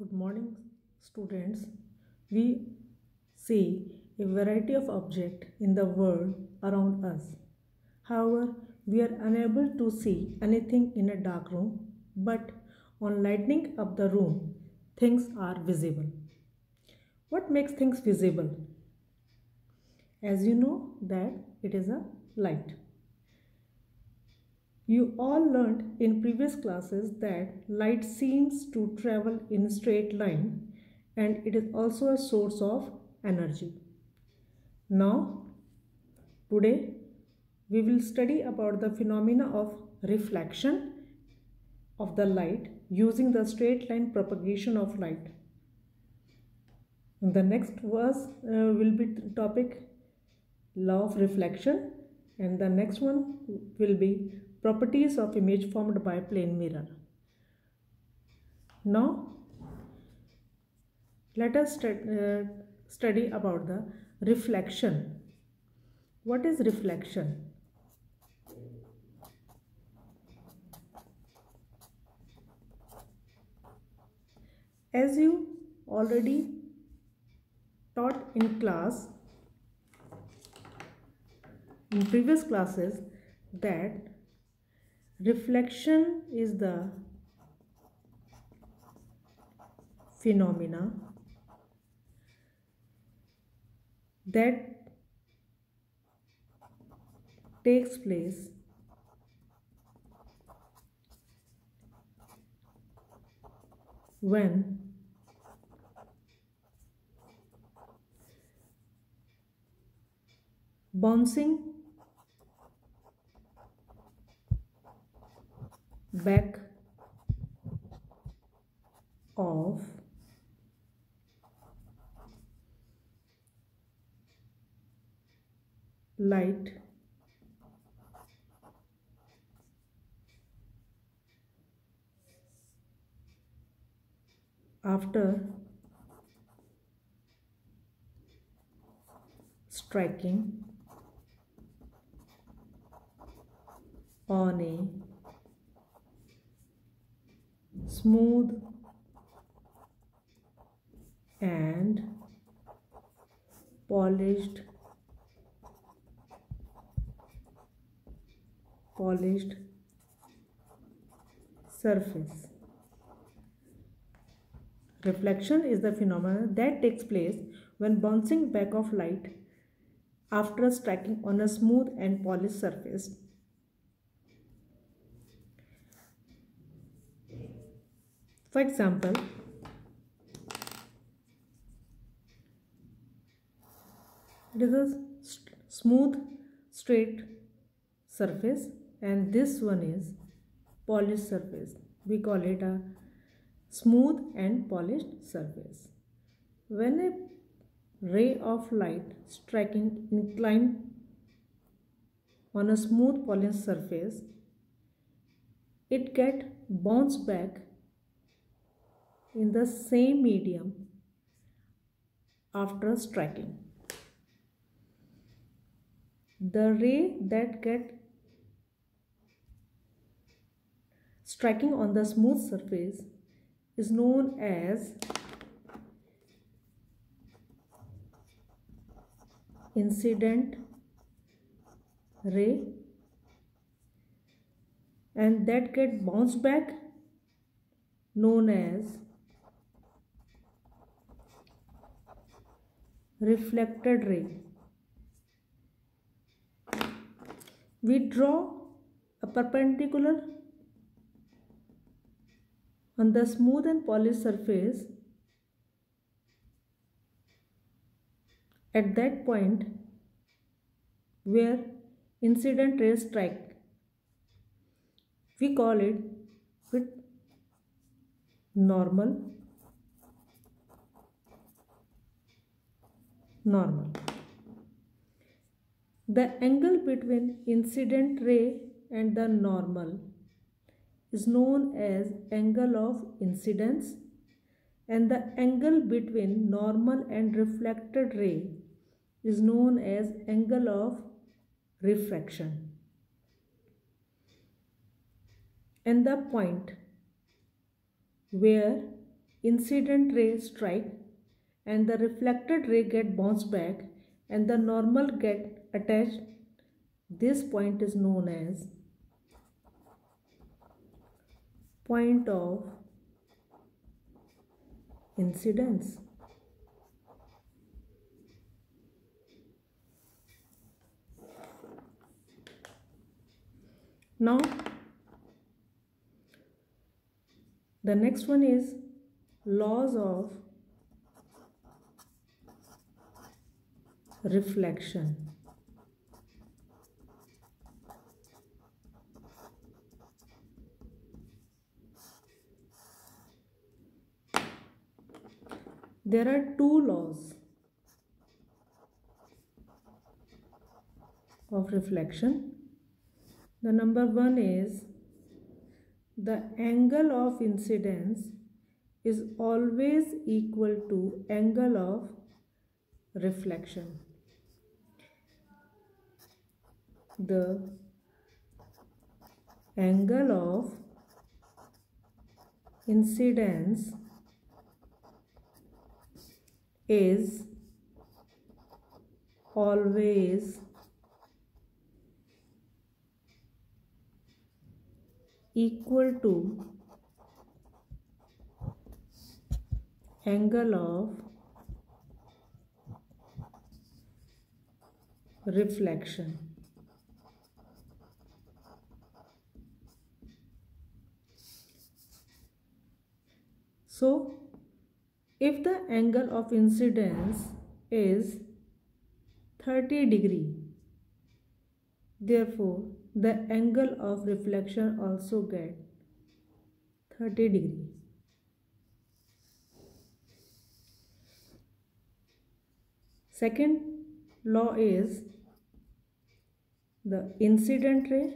Good morning, students. We see a variety of objects in the world around us. However, we are unable to see anything in a dark room, but on lighting up the room, things are visible. What makes things visible? As you know that it is a light. You all learned in previous classes that light seems to travel in straight line and it is also a source of energy. Now, today we will study about the phenomena of reflection of the light using the straight line propagation of light. The next verse uh, will be topic law of reflection and the next one will be properties of image formed by plane mirror. Now let us uh, study about the reflection. What is reflection? As you already taught in class, in previous classes, that reflection is the phenomena that takes place when bouncing back of light after striking on a smooth and polished polished surface. Reflection is the phenomenon that takes place when bouncing back of light after striking on a smooth and polished surface For example, it is a smooth straight surface and this one is polished surface. We call it a smooth and polished surface. When a ray of light striking inclined on a smooth polished surface, it get bounced back in the same medium after striking. The ray that get striking on the smooth surface is known as incident ray and that get bounced back known as reflected ray. We draw a perpendicular on the smooth and polished surface at that point where incident ray strike. We call it with normal normal. The angle between incident ray and the normal is known as angle of incidence and the angle between normal and reflected ray is known as angle of refraction. And the point where incident ray strike and the reflected ray get bounced back and the normal get attached. This point is known as point of incidence. Now the next one is laws of reflection there are two laws of reflection the number one is the angle of incidence is always equal to angle of reflection. The angle of incidence is always equal to angle of reflection. So, if the angle of incidence is 30 degree, therefore the angle of reflection also get 30 degree. Second law is the incident ray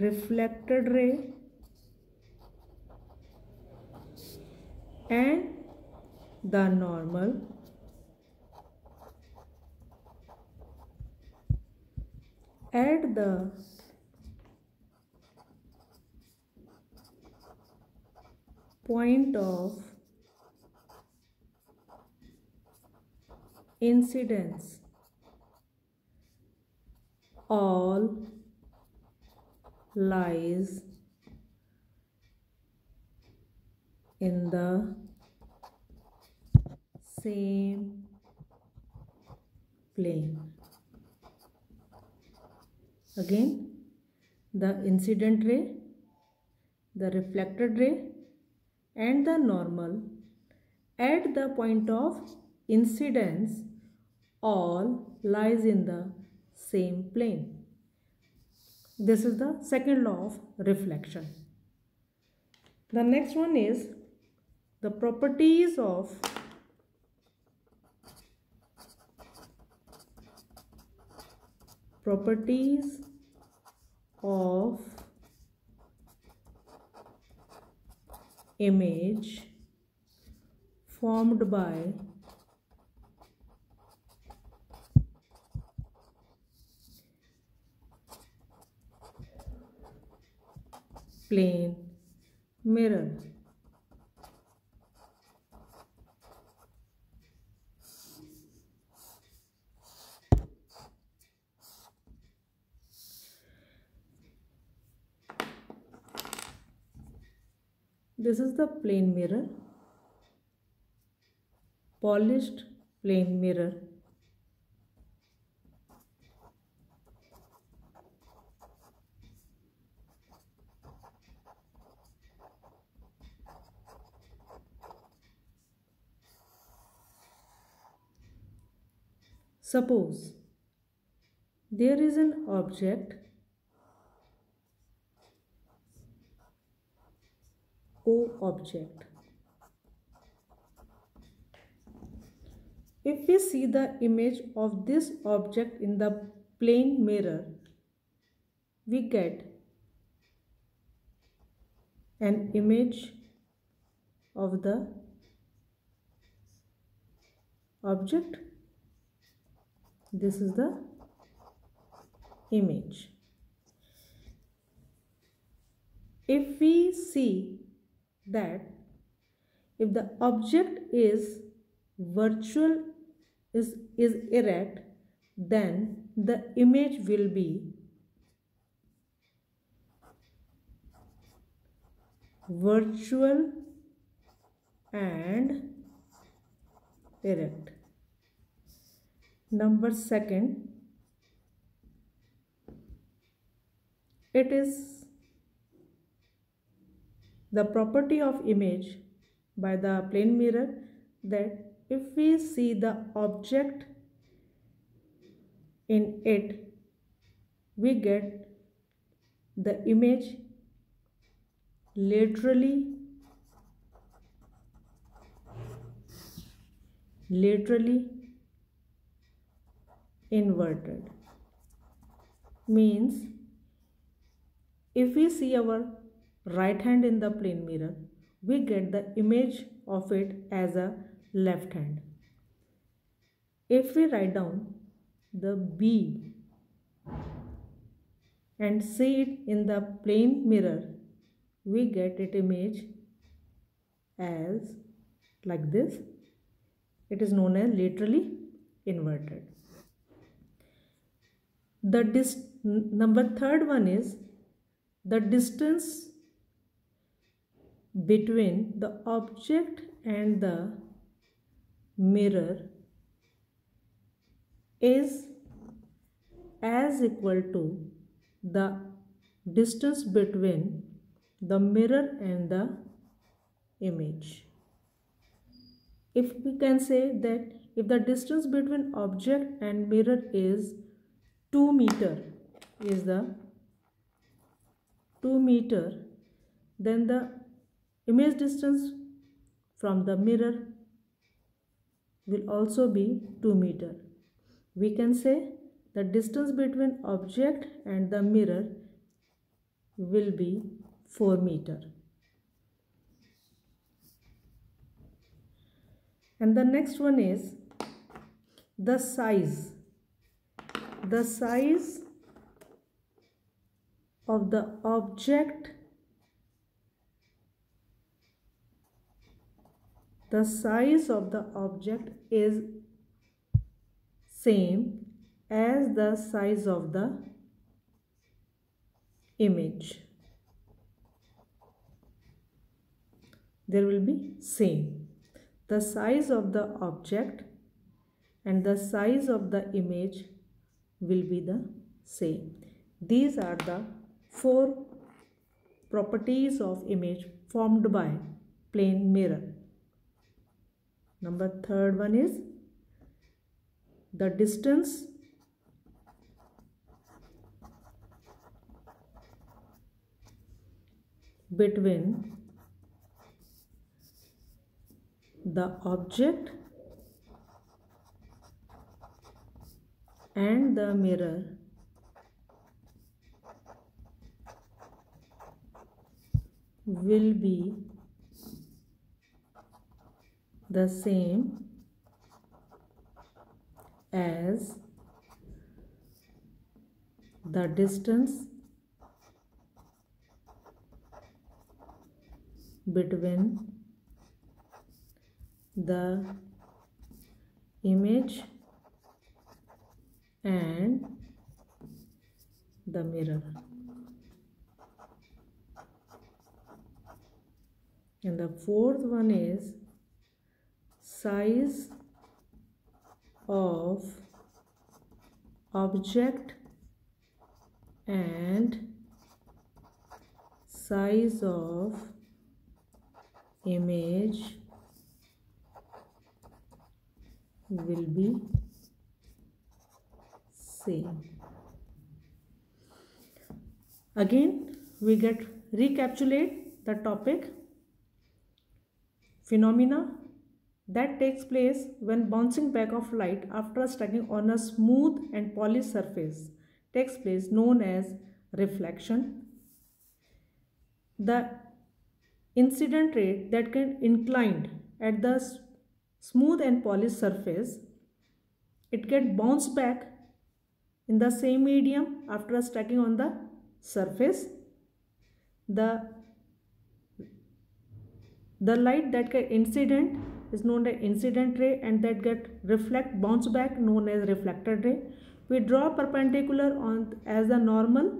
reflected ray and the normal at the point of incidence. All lies in the same plane. Again, the incident ray, the reflected ray and the normal at the point of incidence all lies in the same plane. This is the second law of reflection. The next one is the properties of properties of image formed by plane mirror This is the plane mirror, polished plane mirror. Suppose there is an object O object. If we see the image of this object in the plane mirror, we get an image of the object. This is the image. If we see that if the object is virtual is, is erect then the image will be virtual and erect. Number second, it is the property of image by the plane mirror that if we see the object in it, we get the image laterally laterally inverted. Means if we see our right hand in the plane mirror we get the image of it as a left hand. If we write down the B and see it in the plane mirror we get it image as like this. It is known as laterally inverted the dis number third one is the distance between the object and the mirror is as equal to the distance between the mirror and the image. If we can say that if the distance between object and mirror is 2 meter is the 2 meter then the image distance from the mirror will also be 2 meter. We can say the distance between object and the mirror will be 4 meter. And the next one is the size. The size of the object the size of the object is same as the size of the image. there will be same the size of the object and the size of the image will be the same. These are the four properties of image formed by plane mirror. Number third one is the distance between the object and the mirror. Will be the same as the distance between the image and the mirror. And the fourth one is size of object and size of image will be same again we get recapitulate the topic. Phenomena that takes place when bouncing back of light after striking on a smooth and polished surface takes place known as reflection. The incident rate that can inclined at the smooth and polished surface, it get bounced back in the same medium after stacking on the surface the the light that get incident is known as incident ray and that get reflect bounce back known as reflected ray. We draw perpendicular on as the normal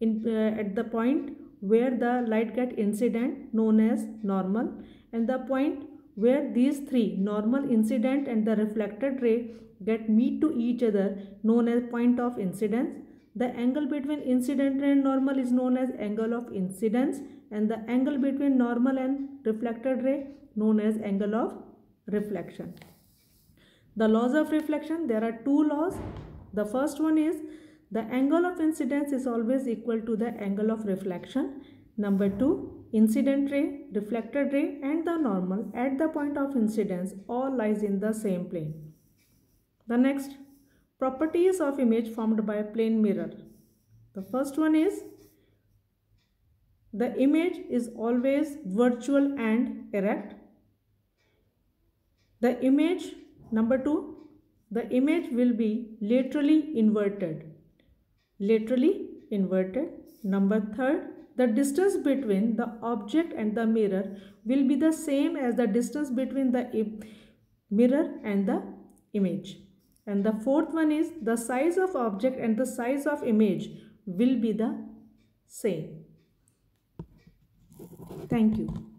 in uh, at the point where the light get incident known as normal and the point where these three normal incident and the reflected ray get meet to each other known as point of incidence the angle between incident ray and normal is known as angle of incidence and the angle between normal and reflected ray known as angle of reflection the laws of reflection there are two laws the first one is the angle of incidence is always equal to the angle of reflection. Number two, incident ray, reflected ray and the normal at the point of incidence all lies in the same plane. The next, properties of image formed by a plane mirror. The first one is the image is always virtual and erect. The image, number two, the image will be laterally inverted. Laterally inverted. Number third, the distance between the object and the mirror will be the same as the distance between the mirror and the image. And the fourth one is the size of object and the size of image will be the same. Thank you.